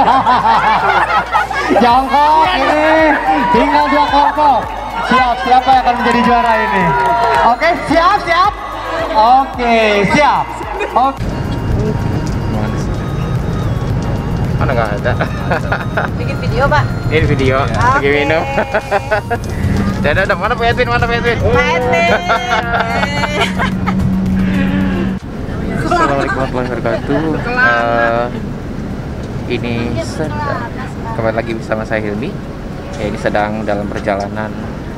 Jongkok ini tinggal dua kelompok. Siap, siapa yang akan menjadi juara ini? Oke, siap, siap. Oke, siap. Oke. Mana nggak ada? Bikin video, Pak. Ini video lagi Oke. minum. Dadah, dadah. mana Pak Edwin? Mana Pak Edwin? Pak Edwin. Assalamualaikum warahmatullahi wabarakatuh. Eh, ini sedang kembali lagi bersama saya Hilmi. Ya, ini sedang dalam perjalanan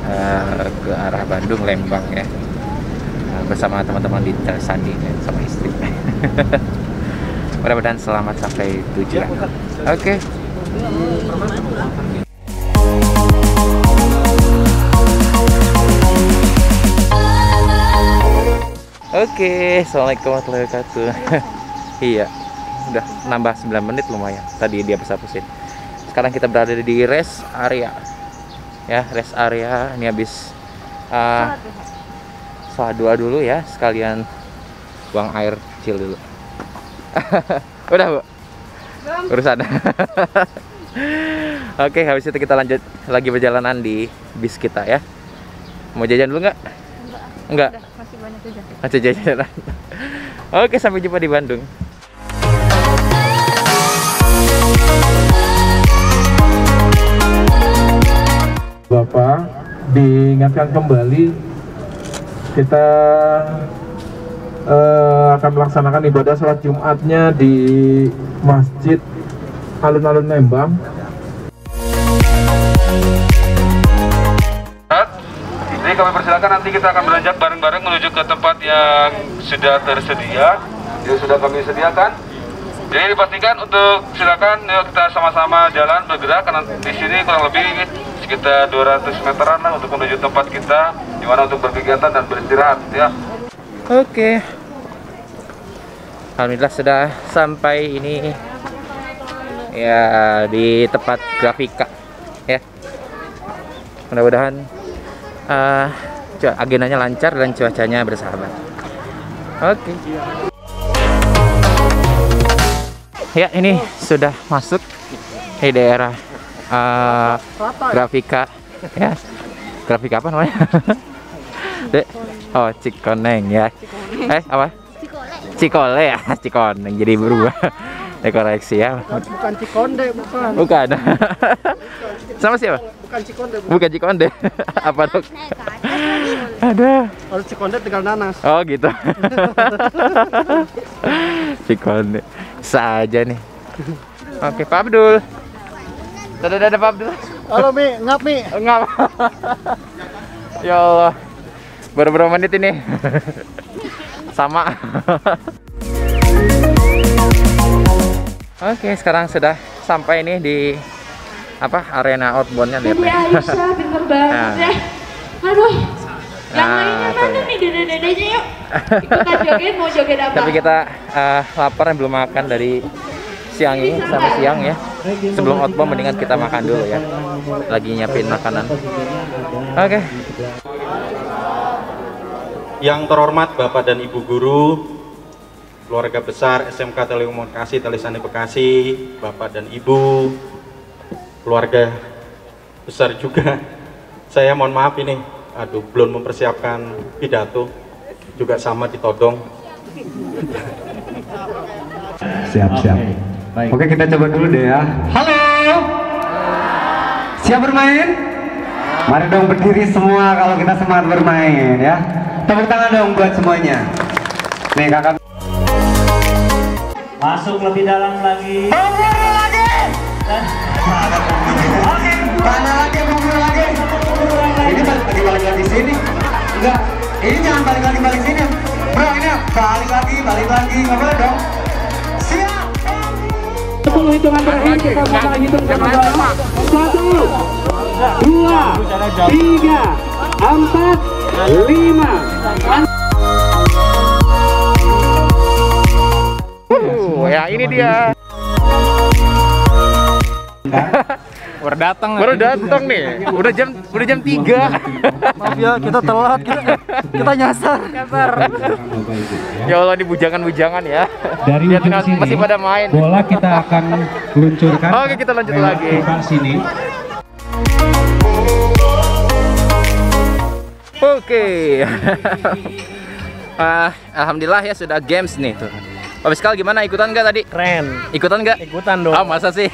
eh, ke arah Bandung, Lembang ya. Eh, bersama teman-teman di Tersandi dan sama istri. Mudah-mudahan selamat sampai tujuan. Oke. Oke, assalamualaikum warahmatullahi wabarakatuh. iya, udah nambah 9 menit lumayan. Tadi dia hapus-hapusin. Sekarang kita berada di rest area. Ya, rest area. Ini habis uh, sholat dua dulu ya, sekalian buang air kecil dulu. udah, Bu? Urusan. Oke, habis itu kita lanjut lagi perjalanan di bis kita ya. Mau jajan dulu nggak? Enggak. Masih banyak juga. Aja jajanan. Oke, sampai jumpa di Bandung. Diingatkan kembali kita eh, akan melaksanakan ibadah sholat Jumatnya di Masjid Alun-Alun Lembang. Jadi kami persilakan nanti kita akan beranjak bareng-bareng menuju ke tempat yang sudah tersedia, yang sudah kami sediakan. Jadi dipastikan untuk silakan yuk kita sama-sama jalan bergerak karena di sini kurang lebih sekitar 200 meteran lah untuk menuju tempat kita di mana untuk berkegiatan dan beristirahat ya. Oke. Alhamdulillah sudah sampai ini ya di tempat grafika ya. Mudah-mudahan eh, cu- agendanya lancar dan cuacanya bersahabat. Oke. Ya ini sudah masuk di daerah eh, grafika ya. Grafika apa namanya? Dek. Oh, Cikoneng ya. Eh, apa? Cikole ya, Cikoneng jadi berubah. Dekoreksi ya. bukan Cikonde bukan Bukan. Sama siapa? bukan Cikonde Bukan Cikonde. apa dong? Ada. kalau Cikonde tinggal nanas Oh, gitu. Cikonde. Saja nih. Oke, Pak Abdul. Dadah, dadah Pak Abdul. halo Mi ngap Mi Enggak. ya Allah. Baru berapa menit ini? Sama. Oke, sekarang sudah sampai nih di apa arena outboundnya lihat Dede nih. Aisyah pinter banget Nah. ya. Aduh. Yang Nah, lainnya mana ya. nih dede-dedenya yuk. Ikutan joget mau joget apa? Tapi kita eh, lapar dan belum makan dari siang ini sampai siang ya. Sebelum outbound mendingan kita makan dulu ya. Lagi nyiapin makanan. Oke. Yang terhormat Bapak dan Ibu Guru, keluarga besar SMK Telekomunikasi Telesandi Bekasi, Bapak dan Ibu, keluarga besar juga. Saya mohon maaf ini, aduh belum mempersiapkan pidato, juga sama ditodong. Siap, siap. Oke, kita coba dulu deh ya. Halo. Siap bermain? Mari dong berdiri semua kalau kita semangat bermain ya. Tepuk tangan dong buat semuanya. Nih kakak. Masuk lebih dalam lagi. Mana lagi, mundur lagi. Ini balik lagi balik lagi sini. Enggak. Ini jangan balik lagi balik sini. Bro, ini balik lagi, balik lagi. Nggak boleh dong. Siap. 10 hitungan terakhir kita mulai hitung sama-sama satu dua tiga empat lima Uh, ya ini dia. Baru datang. Baru datang nih. Udah jam udah jam 3. Maaf ya, kita telat. Kita, kita nyasar. Nyasar. ya Allah di bujangan-bujangan ya. Dari Lihat ujung sini, masih pada main. bola kita akan luncurkan. Oke, kita lanjut lagi. sini. Oke. Ah, alhamdulillah ya sudah games nih tuh. Habis kali gimana ikutan nggak tadi? Keren. Ikutan nggak? Ikutan dong. Ah masa sih?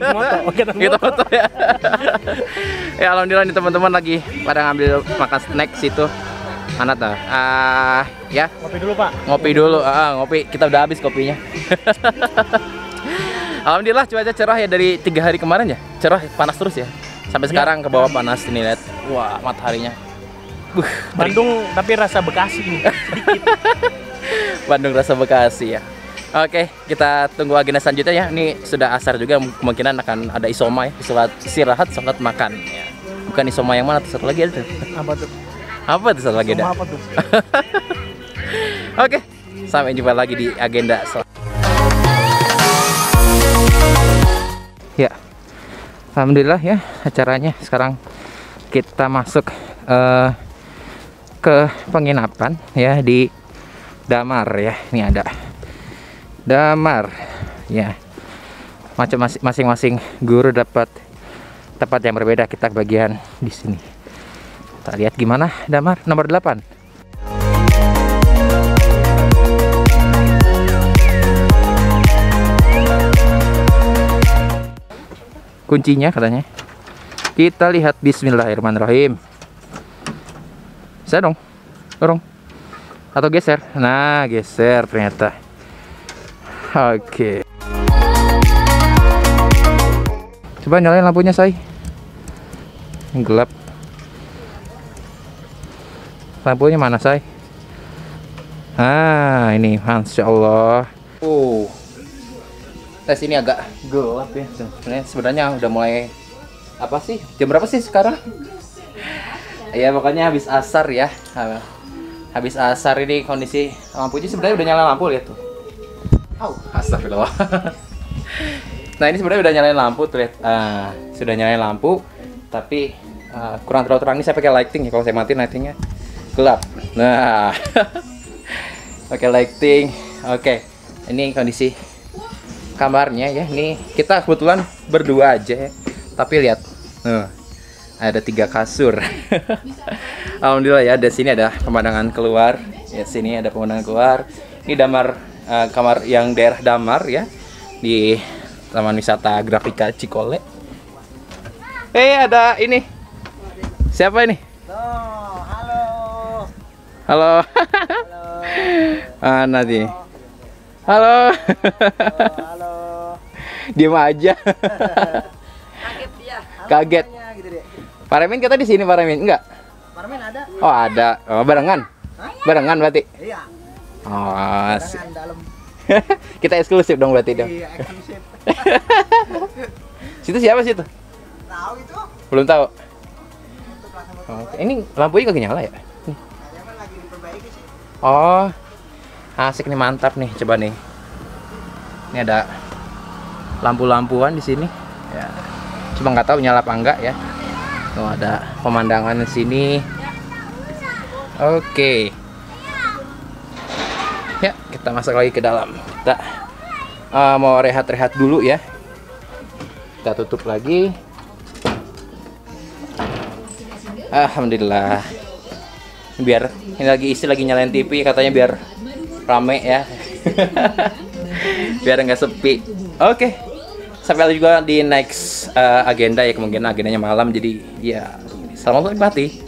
Moto, kita moto. foto ya. ya alhamdulillah nih teman-teman lagi pada ngambil makan snack situ. Mana tuh? Ah, ya Kopi dulu, Pak. ngopi dulu. Ah, ngopi. Kita udah habis kopinya. alhamdulillah cuaca cerah ya dari tiga hari kemarin ya. Cerah, panas terus ya. Sampai Ya. sekarang ke bawah panas ini lihat. Wah, mataharinya. Buh, Bandung tapi rasa Bekasi nih. Bandung rasa Bekasi ya. Oke, kita tunggu agenda selanjutnya ya. Ini sudah asar juga kemungkinan akan ada isoma ya, istirahat, istirahat sholat makan. Ya. Bukan isoma yang mana? Tuh, Satu lagi ada tuh. Apa tuh? Apa tuh satu lagi ada? Apa tuh? Oke, sampai jumpa lagi di agenda sel- Ya, alhamdulillah ya acaranya sekarang kita masuk eh, ke penginapan ya di Damar ya. Ini ada Damar ya. Macam masing- masing-masing guru dapat tempat yang berbeda kita bagian di sini. Kita lihat gimana Damar nomor 8. kuncinya katanya kita lihat bismillahirrahmanirrahim bisa dong dorong atau geser? Nah geser ternyata. Oke. Coba nyalain lampunya say gelap. Lampunya mana say ah ini masya Allah. Oh. Tes ini agak gelap ya sebenarnya udah mulai apa sih? Jam berapa sih sekarang? Ya pokoknya habis asar ya habis asar ini kondisi lampunya sebenarnya udah nyala lampu lihat tuh. Au, astagfirullah. Nah ini sebenarnya udah nyalain lampu tuh lihat. Ah, sudah nyalain lampu tapi ah, kurang terlalu terang. Ini saya pakai lighting ya kalau saya matiin lightingnya. Gelap. Nah. Pakai lighting. Oke. Ini kondisi kamarnya ya. Ini kita kebetulan berdua aja ya. Tapi lihat. Nuh, ada tiga kasur alhamdulillah ya di sini ada pemandangan keluar ya sini ada pemandangan keluar ini damar eh, kamar yang daerah damar ya di taman wisata grafika Cikole eh ada ini siapa ini halo Mana nih Halo. Halo. Diam aja. Kaget dia. Kaget. Pak Remin kita di sini Pak Remin enggak? Parmen ada. Oh ada. Oh, barengan. Barengan berarti. Iya. Oh. asik. dalam. kita eksklusif dong berarti dong. Iya, eksklusif. Situ siapa situ? Tahu itu? Belum tahu. Oke, ini lampunya kagak nyala ya? Nih. Oh. Asik nih mantap nih, coba nih. Ini ada lampu-lampuan di sini. Ya. Cuma nggak tahu nyala apa enggak ya. Tuh ada pemandangan di sini. Oke. Ya, kita masuk lagi ke dalam. Kita eh, mau rehat-rehat dulu ya. Kita tutup lagi. Alhamdulillah. Biar ini lagi isi lagi nyalain TV katanya biar rame ya. biar nggak sepi. Oke. Sampai juga di next eh, agenda ya kemungkinan agendanya malam jadi ya selamat menikmati.